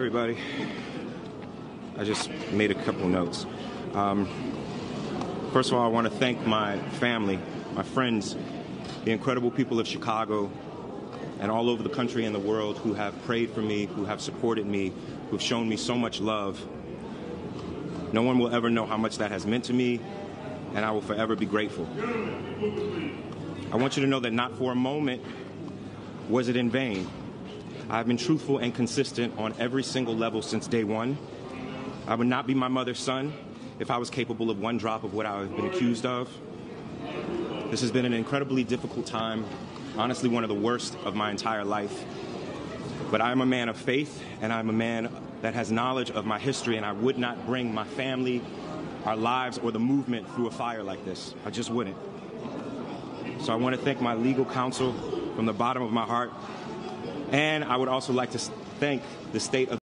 Everybody, I just made a couple notes. Um, first of all, I want to thank my family, my friends, the incredible people of Chicago, and all over the country and the world who have prayed for me, who have supported me, who have shown me so much love. No one will ever know how much that has meant to me, and I will forever be grateful. I want you to know that not for a moment was it in vain. I've been truthful and consistent on every single level since day one. I would not be my mother's son if I was capable of one drop of what I've been accused of. This has been an incredibly difficult time, honestly, one of the worst of my entire life. But I am a man of faith, and I'm a man that has knowledge of my history, and I would not bring my family, our lives, or the movement through a fire like this. I just wouldn't. So I want to thank my legal counsel from the bottom of my heart. And I would also like to thank the state of